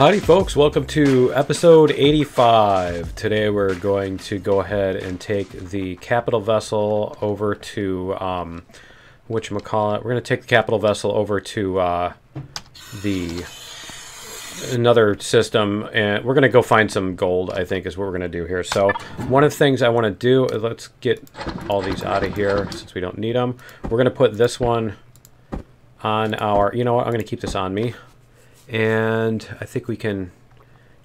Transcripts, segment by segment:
Howdy, folks. Welcome to episode 85. Today we're going to go ahead and take the capital vessel over to, um, whatchamacallit. We're going to take the capital vessel over to uh, the another system and we're going to go find some gold i think is what we're going to do here so one of the things i want to do is let's get all these out of here since we don't need them we're going to put this one on our you know what i'm going to keep this on me and i think we can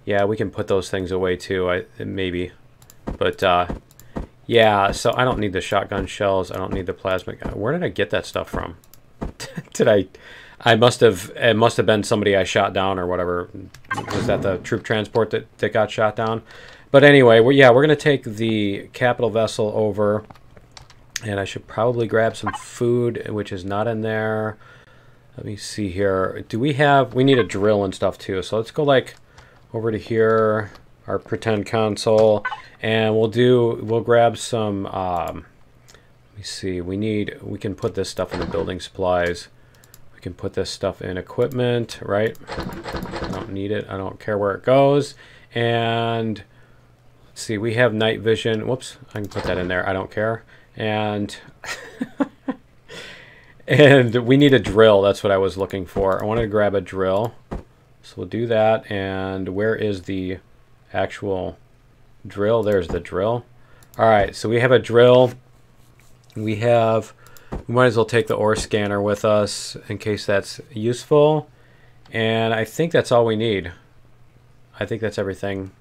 yeah we can put those things away too i maybe but uh yeah so i don't need the shotgun shells i don't need the plasma where did i get that stuff from did i I must have it must have been somebody I shot down or whatever. Was that the troop transport that, that got shot down? But anyway, we're, yeah, we're gonna take the capital vessel over, and I should probably grab some food, which is not in there. Let me see here. Do we have? We need a drill and stuff too. So let's go like over to here, our pretend console, and we'll do. We'll grab some. Um, let me see. We need. We can put this stuff in the building supplies We can put this stuff in equipment, right? I don't need it. I don't care where it goes. And let's see, we have night vision. Whoops, I can put that in there. I don't care. And and we need a drill. That's what I was looking for. I wanted to grab a drill. So we'll do that. And where is the actual drill? There's the drill. All right, so we have a drill. We have we might as well take the ore scanner with us in case that's useful. And I think that's all we need. I think that's everything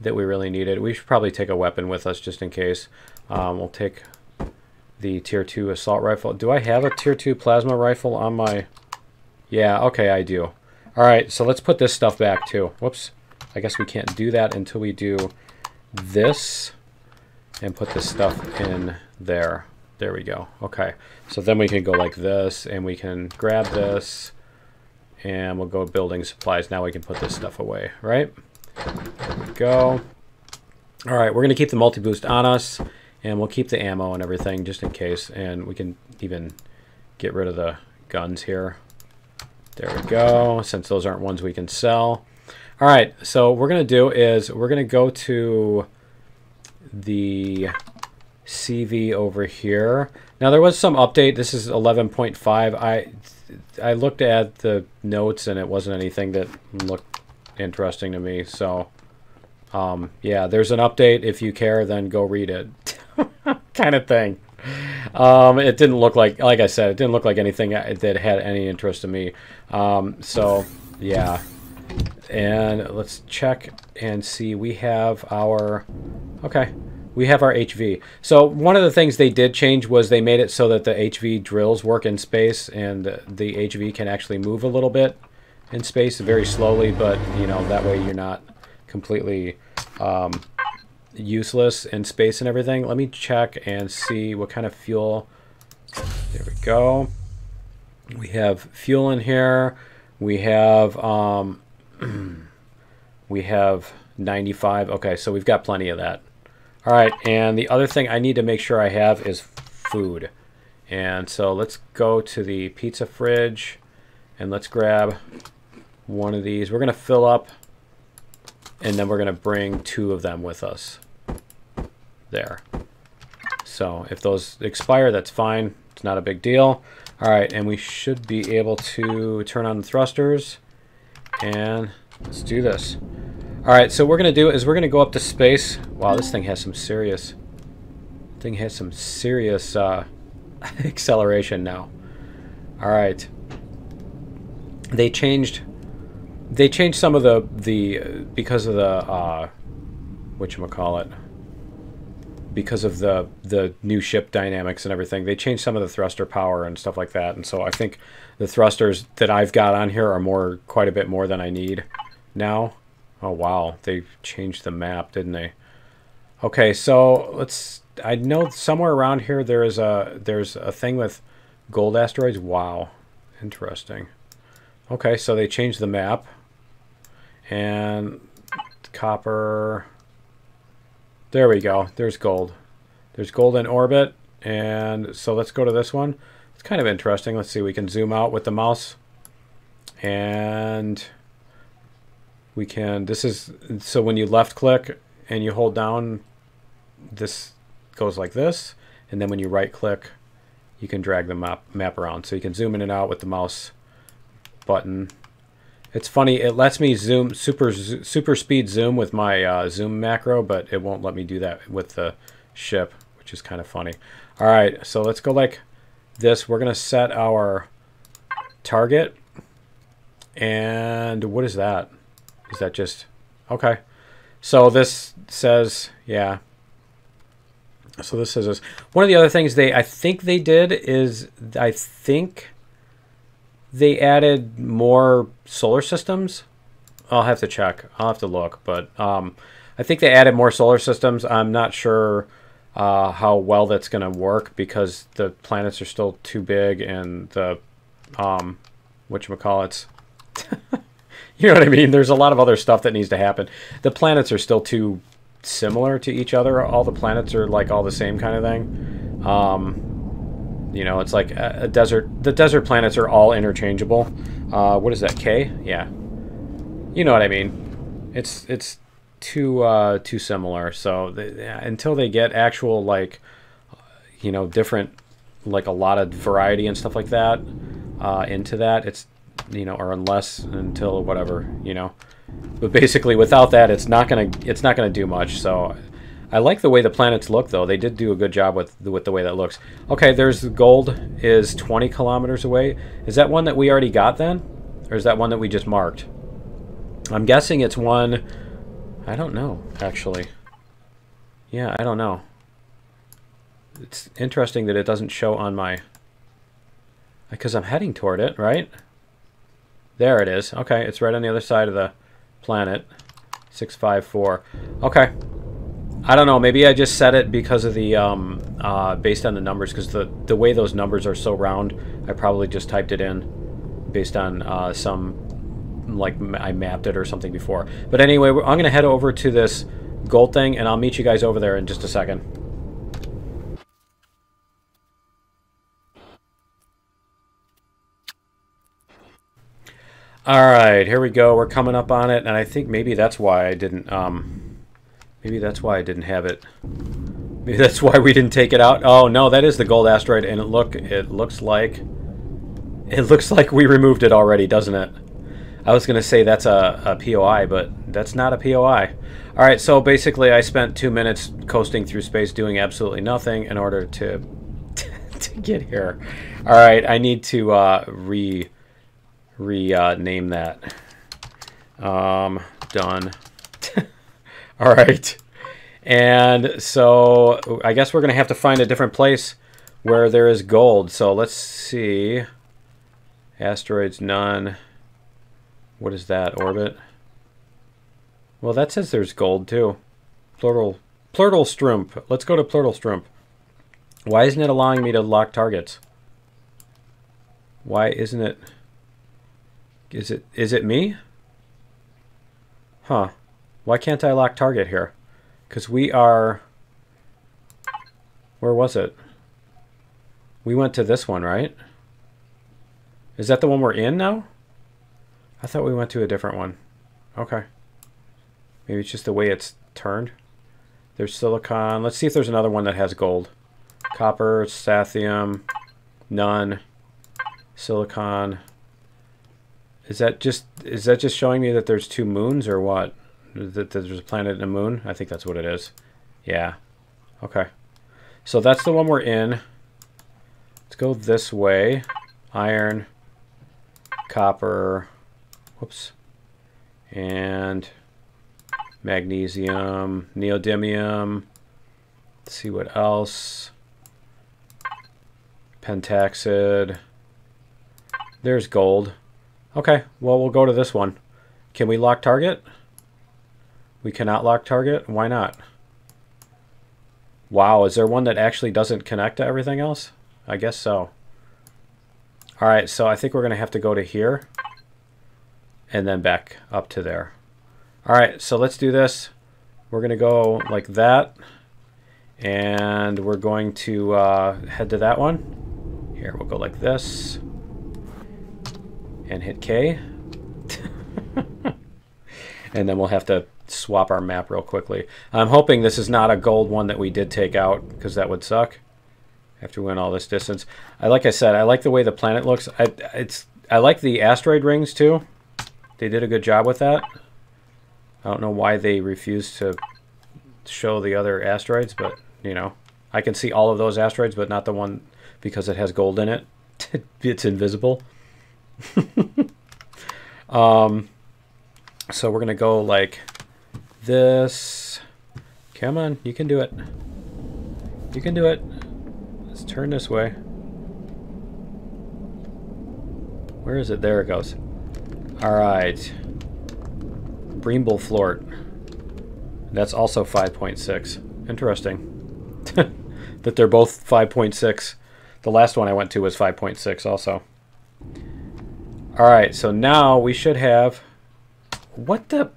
that we really needed. We should probably take a weapon with us just in case. Um, we'll take the tier 2 assault rifle. Do I have a tier 2 plasma rifle on my... Yeah, okay, I do. Alright, so let's put this stuff back too. Whoops. I guess we can't do that until we do this and put this stuff in there. There we go. Okay. So then we can go like this, and we can grab this, and we'll go building supplies. Now we can put this stuff away, right? Go. All right, we're to keep the multi-boost on us, and we'll keep the ammo and everything just in case, and we can even get rid of the guns here. There we go, since those aren't ones we can sell. All right, so what we're going to do is we're going to go to the CV over here. Now there was some update. This is 11.5. I I looked at the notes and it wasn't anything that looked interesting to me. So um, yeah, there's an update. If you care, then go read it. kind of thing. Um, it didn't look like, like I said, it didn't look like anything that had any interest to me. Um, so yeah. And let's check and see. We have our, okay we have our HV. So one of the things they did change was they made it so that the HV drills work in space and the HV can actually move a little bit in space very slowly, but you know that way you're not completely um, useless in space and everything. Let me check and see what kind of fuel. There we go. We have fuel in here. We have um, we have 95. Okay, so we've got plenty of that. All right, and the other thing I need to make sure I have is food. And so let's go to the pizza fridge and let's grab one of these. We're going to fill up and then we're going to bring two of them with us. There. So if those expire, that's fine. It's not a big deal. All right, and we should be able to turn on the thrusters. And let's do this. Alright, so what we're going to do is we're going to go up to space. Wow, this thing has some serious... thing has some serious uh, acceleration now. Alright. They changed... They changed some of the... the because of the... Uh, whatchamacallit because of the the new ship dynamics and everything. They changed some of the thruster power and stuff like that. And so I think the thrusters that I've got on here are more quite a bit more than I need now. Oh wow, they changed the map, didn't they? Okay, so let's. I know somewhere around here there is a there's a thing with gold asteroids. Wow, interesting. Okay, so they changed the map, and copper. There we go. There's gold. There's gold in orbit, and so let's go to this one. It's kind of interesting. Let's see. We can zoom out with the mouse, and we can, this is, so when you left click and you hold down, this goes like this. And then when you right click, you can drag the map, map around. So you can zoom in and out with the mouse button. It's funny, it lets me zoom, super super speed zoom with my uh, zoom macro, but it won't let me do that with the ship, which is kind of funny. All right, so let's go like this. We're going to set our target. And what is that? Is that just... Okay. So this says, yeah. So this says this. One of the other things they, I think they did is, I think they added more solar systems. I'll have to check. I'll have to look. But um, I think they added more solar systems. I'm not sure uh, how well that's going to work because the planets are still too big and the um, whatchamacallits. you know what I mean? There's a lot of other stuff that needs to happen. The planets are still too similar to each other. All the planets are like all the same kind of thing. Um, you know, it's like a, a, desert. The desert planets are all interchangeable. Uh, what is that? K? Yeah. You know what I mean? It's it's too uh, too similar. So until they get actual like you know different like a lot of variety and stuff like that uh, into that, it's you know or unless until whatever you know. But basically, without that, it's not gonna it's not gonna do much. So. I like the way the planets look, though. They did do a good job with with the way that looks. Okay, there's gold is 20 kilometers away. Is that one that we already got then? Or is that one that we just marked? I'm guessing it's one I don't know, actually. Yeah, I don't know. It's interesting that it doesn't show on my... Because I'm heading toward it, right? There it is. Okay, it's right on the other side of the planet. 654. Okay. I don't know. Maybe I just set it because of the, um, uh, based on the numbers, because the, the way those numbers are so round, I probably just typed it in based on uh, some like I mapped it or something before. But anyway, I'm to head over to this gold thing, and I'll meet you guys over there in just a second. All right, here we go. We're coming up on it, and I think maybe that's why I didn't. Um, maybe that's why I didn't have it. Maybe that's why we didn't take it out. Oh no, that is the gold asteroid, and it look it looks like it looks like we removed it already, doesn't it? I was going to say that's a, a POI, but that's not a POI. All right, so basically I spent two minutes coasting through space doing absolutely nothing in order to to get here. All right, I need to uh, re rename uh, that. Um, done. All right. And so I guess we're going to have to find a different place where there is gold. So let's see. Asteroids, none. What is that, orbit? Well, that says there's gold, too. Pleural, Plurtalstrump. Let's go to Plurtalstrump. Why isn't it allowing me to lock targets? Why isn't it... Is it is it me? Huh. Why can't I lock target here? Because we are... Where was it? We went to this one, right? Is that the one we're in now? I thought we went to a different one. Okay. Maybe it's just the way it's turned. There's silicon. Let's see if there's another one that has gold. Copper, sathium, none, silicon. Is that just is that just showing me that there's two moons or what? That there's a planet and a moon? I think that's what it is. Yeah. Okay. So that's the one we're in. Let's go this way. Iron, copper, whoops, and magnesium, neodymium. Let's see what else. Pentaxid. There's gold. Okay, well, we'll go to this one. Can we lock target? We cannot lock target? Why not? Wow, is there one that actually doesn't connect to everything else? I guess so. All right, so I think we're going to have to go to here and then back up to there. All right, so let's do this. We're going to go like that, and we're going to uh, head to that one. Here, we'll go like this, and hit K. and then we'll have to swap our map real quickly. I'm hoping this is not a gold one that we did take out, because that would suck after we went all this distance. I like I said, I like the way the planet looks. I it's I like the asteroid rings too. They did a good job with that. I don't know why they refused to show the other asteroids, but you know, I can see all of those asteroids, but not the one because it has gold in it. it's invisible. um, so we're gonna go like this. Come on, you can do it. You can do it. Let's turn this way. Where is it? There it goes. Alright. Breamble Flort. That's also 5.6. Interesting. that they're both 5.6. The last one I went to was 5.6 also. Alright, so now we should have... What the...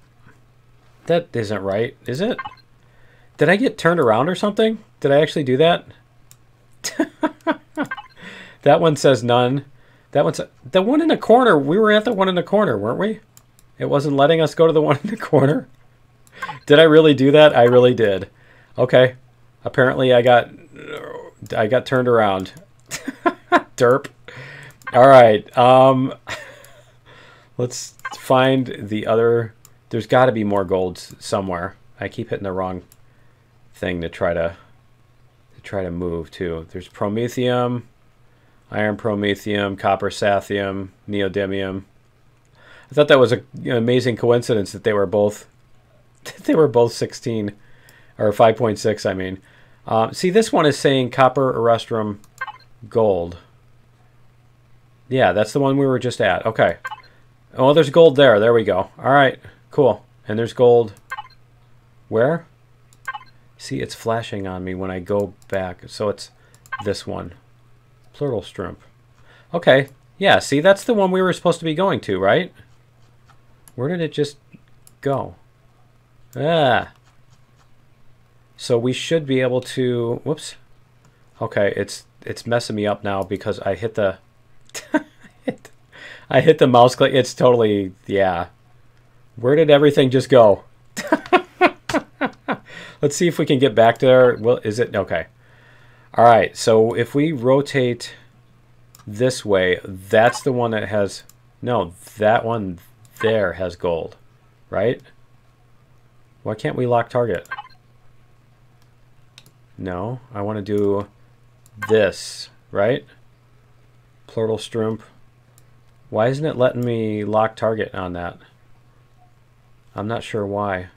That isn't right, is it? Did I get turned around or something? Did I actually do that? that one says none. That one's the one in the corner. We were at the one in the corner, weren't we? It wasn't letting us go to the one in the corner. Did I really do that? I really did. Okay. Apparently I got I got turned around. Derp. All right. Um let's find the other there's got to be more gold somewhere. I keep hitting the wrong thing to try to to try to move too. There's promethium, iron promethium, copper sathium, neodymium. I thought that was a, an amazing coincidence that they were both they were both 16 or 5.6 I mean. Uh, see this one is saying copper erestrum gold. Yeah, that's the one we were just at. Okay. Oh, there's gold there. There we go. All right. Cool. And there's gold. Where? See, it's flashing on me when I go back. So it's this one. Pleural Okay, yeah, see, that's the one we were supposed to be going to, right? Where did it just go? Ah. So we should be able to... Whoops. Okay, it's it's messing me up now because I hit the... I hit the mouse click. It's totally... Yeah. Where did everything just go? Let's see if we can get back there. Well, is it? Okay. All right. So if we rotate this way, that's the one that has... No, that one there has gold, right? Why can't we lock target? No, I want to do this, right? Pleural Why isn't it letting me lock target on that? I'm not sure why.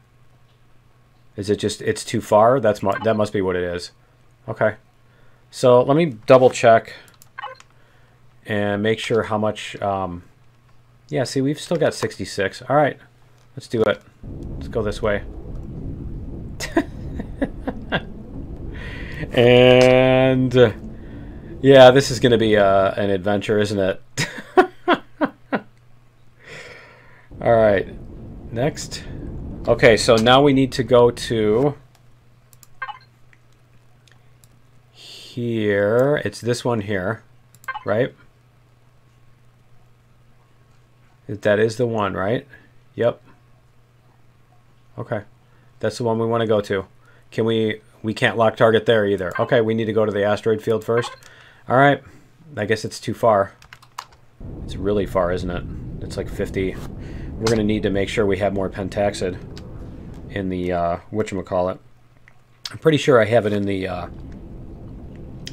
Is it just, it's too far? That's That must be what it is. Okay. So let me double check and make sure how much, um, yeah, see, we've still got 66. All right, let's do it. Let's go this way. and yeah, this is going to be uh, an adventure, isn't it? All right, next. Okay, so now we need to go to here. It's this one here, right? That is the one, right? Yep. Okay. That's the one we want to go to. Can we... We can't lock target there either. Okay, we need to go to the asteroid field first. All right. I guess it's too far. It's really far, isn't it? It's like 50. We're going to need to make sure we have more pentaxid in the uh, whatchamacallit. I'm pretty sure I have it in the uh,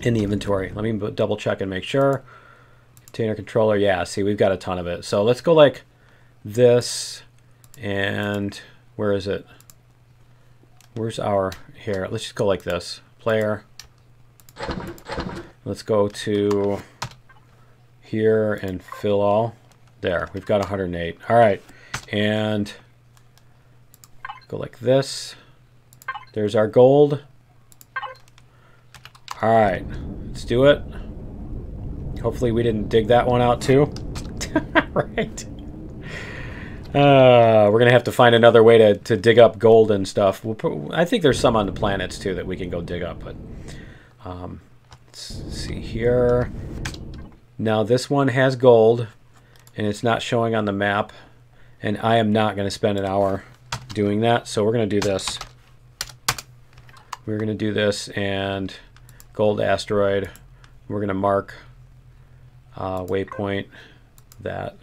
in the inventory. Let me double check and make sure. Container controller, yeah, see, we've got a ton of it. So let's go like this, and where is it? Where's our, here, let's just go like this. Player. Let's go to here and fill all. There, we've got 108. All right, and Go like this. There's our gold. All right, let's do it. Hopefully we didn't dig that one out too. right. Uh, we're going to have to find another way to, to dig up gold and stuff. We'll put, I think there's some on the planets too that we can go dig up. But um, let's see here. Now this one has gold and it's not showing on the map. And I am not going to spend an hour doing that. So we're going to do this. We're going to do this and gold asteroid. We're going to mark uh, waypoint that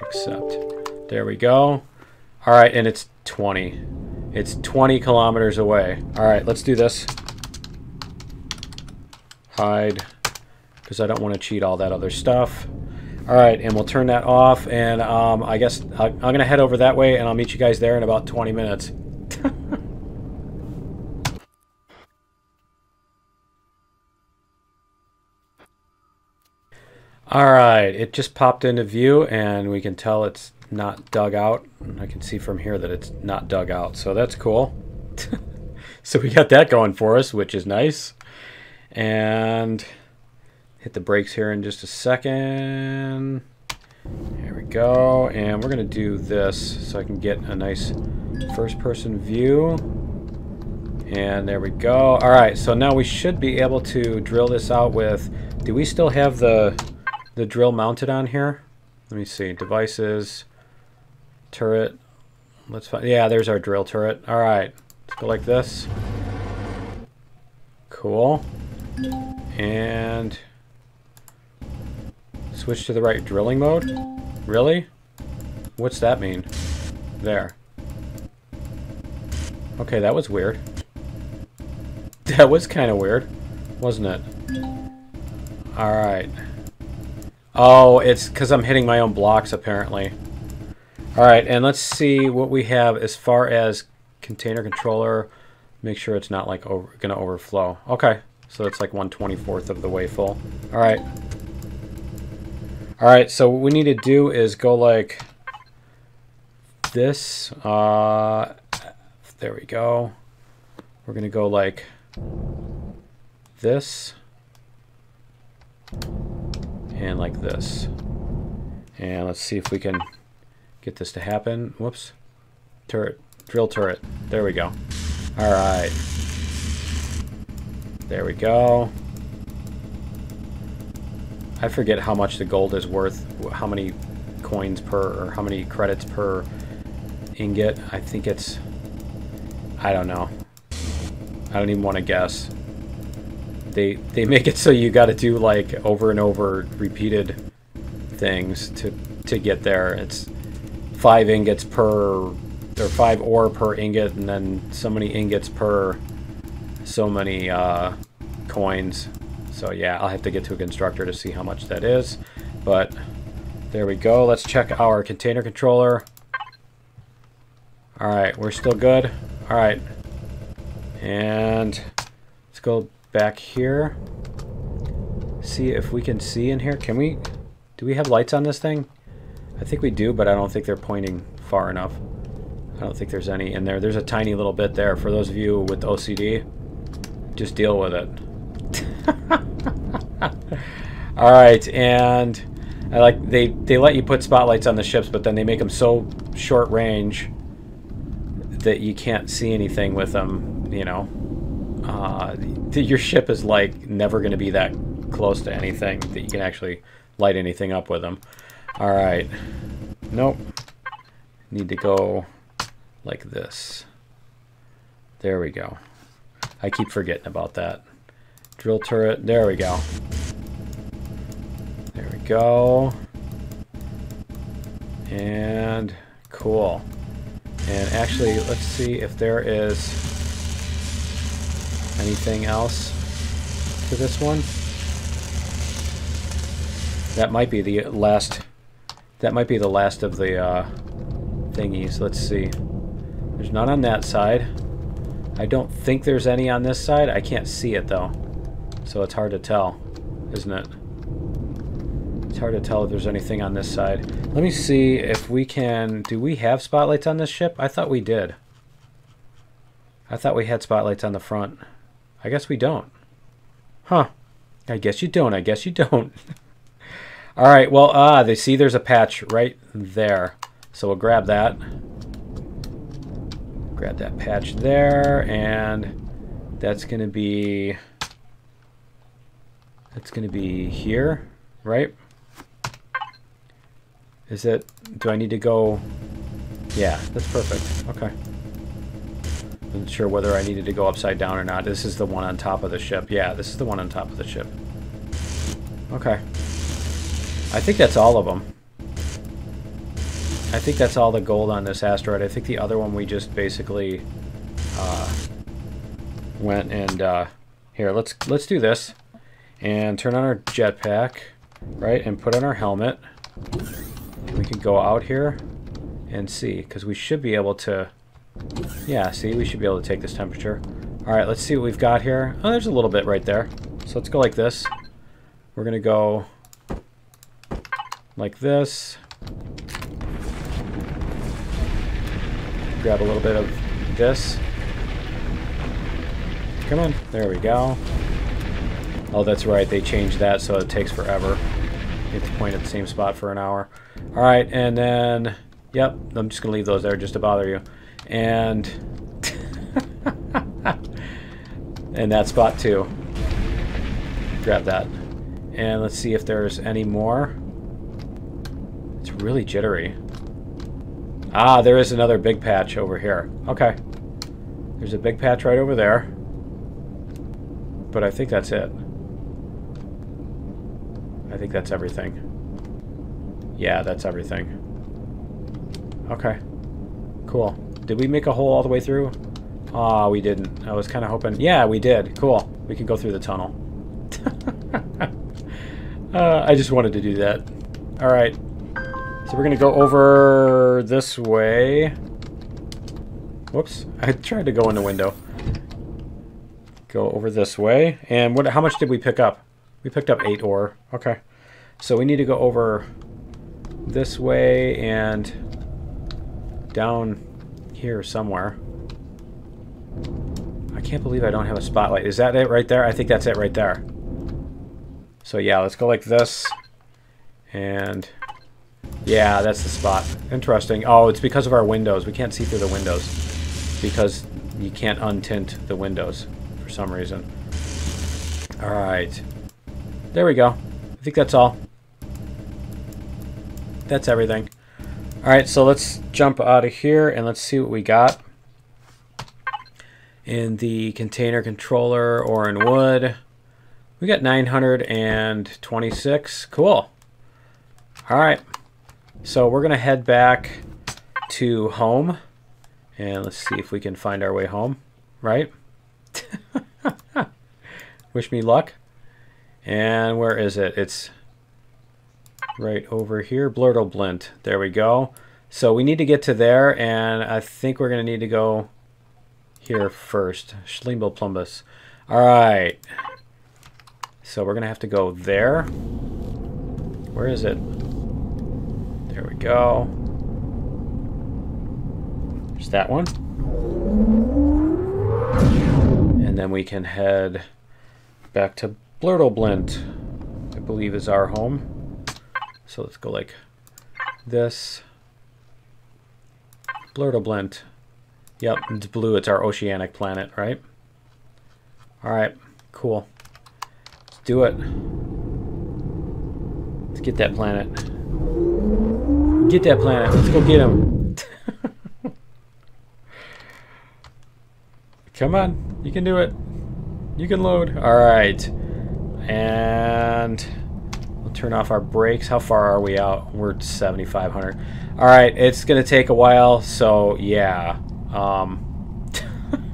accept. There we go. All right, and it's 20. It's 20 kilometers away. All right, let's do this. Hide, because I don't want to cheat all that other stuff. All right, and we'll turn that off, and um, I guess I, I'm going to head over that way, and I'll meet you guys there in about 20 minutes. All right, it just popped into view, and we can tell it's not dug out. I can see from here that it's not dug out, so that's cool. so we got that going for us, which is nice. And hit the brakes here in just a second. There we go. And we're going to do this so I can get a nice first person view. And there we go. All right, so now we should be able to drill this out with... Do we still have the, the drill mounted on here? Let me see. Devices turret. Let's find, yeah, there's our drill turret. All right, let's go like this. Cool. And switch to the right drilling mode. Really? What's that mean? There. Okay, that was weird. That was kind of weird, wasn't it? Alright. Oh, it's because I'm hitting my own blocks, apparently. All right, and let's see what we have as far as container controller. Make sure it's not like over, gonna overflow. Okay, so it's like 1 24th of the way full. All right. All right, so what we need to do is go like this. Uh, there we go. We're gonna go like this and like this. And let's see if we can get this to happen. Whoops. Turret. Drill turret. There we go. Alright. There we go. I forget how much the gold is worth, how many coins per, or how many credits per ingot. I think it's, I don't know. I don't even want to guess. They, they make it so you got to do like over and over repeated things to, to get there. It's, five ingots per, or five ore per ingot, and then so many ingots per so many uh, coins. So yeah, I'll have to get to a constructor to see how much that is. But there we go. Let's check our container controller. Alright, we're still good. Alright. And let's go back here. See if we can see in here. Can we... Do we have lights on this thing? I think we do, but I don't think they're pointing far enough. I don't think there's any in there. There's a tiny little bit there. For those of you with OCD, just deal with it. All right, and I like they they let you put spotlights on the ships, but then they make them so short range that you can't see anything with them. You know, uh, your ship is like never going to be that close to anything that you can actually light anything up with them. Alright. Nope. Need to go like this. There we go. I keep forgetting about that. Drill turret. There we go. There we go. And cool. And actually, let's see if there is anything else to this one. That might be the last that might be the last of the uh, thingies. Let's see. There's none on that side. I don't think there's any on this side. I can't see it though. So it's hard to tell, isn't it? It's hard to tell if there's anything on this side. Let me see if we can... Do we have spotlights on this ship? I thought we did. I thought we had spotlights on the front. I guess we don't. Huh. I guess you don't. I guess you don't. All right, well, ah, they see there's a patch right there. So we'll grab that. Grab that patch there, and that's going to be... That's going to be here, right? Is it... Do I need to go Yeah, that's perfect. Okay. Not sure whether I needed to go upside down or not. This is the one on top of the ship. Yeah, this is the one on top of the ship. Okay. I think that's all of them. I think that's all the gold on this asteroid. I think the other one we just basically uh, went and uh, here. Let's let's do this and turn on our jetpack, right? And put on our helmet. We can go out here and see because we should be able to. Yeah, see, we should be able to take this temperature. All right, let's see what we've got here. Oh, there's a little bit right there. So let's go like this. We're gonna go like this. Grab a little bit of this. Come on, there we go. Oh, that's right, they changed that so it takes forever. You have to point at the same spot for an hour. All right, and then, yep, I'm just gonna leave those there just to bother you. And, and that spot too. Grab that. And let's see if there's any more. It's really jittery. Ah, there is another big patch over here. Okay. There's a big patch right over there. But I think that's it. I think that's everything. Yeah, that's everything. Okay. Cool. Did we make a hole all the way through? Ah, oh, we didn't. I was kind of hoping... Yeah, we did. Cool. We can go through the tunnel. uh, I just wanted to do that. Alright. So we're going to go over this way. Whoops. I tried to go in the window. Go over this way. And what? how much did we pick up? We picked up 8 ore. Okay. So we need to go over this way and down here somewhere. I can't believe I don't have a spotlight. Is that it right there? I think that's it right there. So yeah, let's go like this. And yeah, that's the spot. Interesting. Oh, it's because of our windows. We can't see through the windows. Because you can't untint the windows for some reason. Alright. There we go. I think that's all. That's everything. Alright, so let's jump out of here and let's see what we got. In the container controller or in wood. We got 926. Cool. Alright. So we're going to head back to home. And let's see if we can find our way home. Right? Wish me luck. And where is it? It's right over here. Blurtle Blint. There we go. So we need to get to there, and I think we're going to need to go here first. Schlimbel Plumbus. All right. So we're going to have to go there. Where is it? There we go. There's that one. And then we can head back to Blurtleblint, I believe is our home. So let's go like this. Blurtleblint. Yep, it's blue. It's our oceanic planet, right? All right, cool. Let's do it. Let's get that planet. Get that planet. Let's go get him. Come on, you can do it. You can load. All right. And turn off our brakes. How far are we out? We're 7,500. All right, it's going to take a while, so yeah. Um,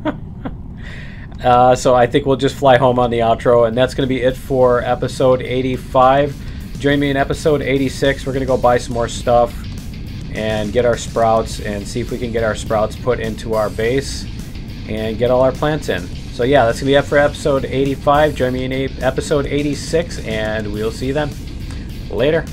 uh, so I think we'll just fly home on the outro, and that's going to be it for episode 85. Join me in episode 86. We're going to go buy some more stuff and get our sprouts and see if we can get our sprouts put into our base and get all our plants in. So yeah, that's going to be it for episode 85. Join me in episode 86, and we'll see you then. Later.